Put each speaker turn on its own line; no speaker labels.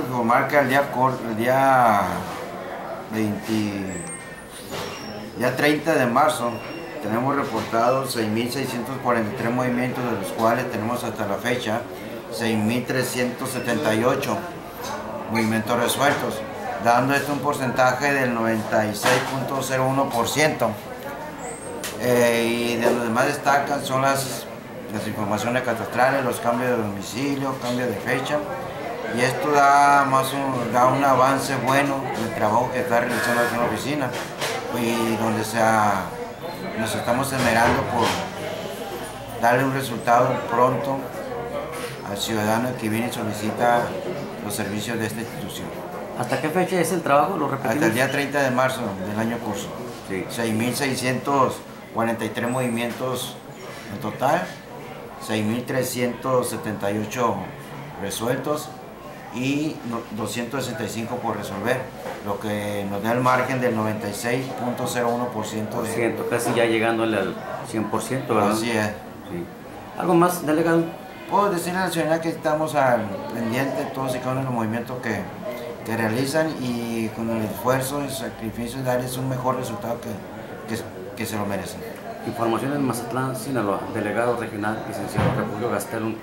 informar que el día, el día 20, día 30 de marzo tenemos reportados 6.643 movimientos, de los cuales tenemos hasta la fecha 6.378 movimientos resueltos, dando esto un porcentaje del 96.01%. Eh, y de los demás destacan son las, las informaciones catastrales, los cambios de domicilio, cambios de fecha. Y esto da, más un, da un avance bueno del trabajo que está realizando aquí en la oficina y donde se ha- nos estamos esmerando por darle un resultado pronto al ciudadano que viene y solicita los servicios de esta institución.
¿Hasta qué fecha es el trabajo? ¿Lo repetimos?
Hasta el día 30 de marzo del año curso.
Sí.
6.643 movimientos en total, 6.378 resueltos y no- 265 por resolver, lo que nos da el margen del 96.01% de...
Ciento, casi ya llegándole al 100%, ¿verdad?
Así es.
Sí. ¿Algo más, delegado?
Puedo decirle a la ciudadanía que estamos al pendiente de todos y cada uno de los movimientos que, que realizan y con el esfuerzo y sacrificio darles un mejor resultado que, que, que se lo merecen.
Información en Mazatlán, Sinaloa. Delegado regional, licenciado Refugio Gastelum.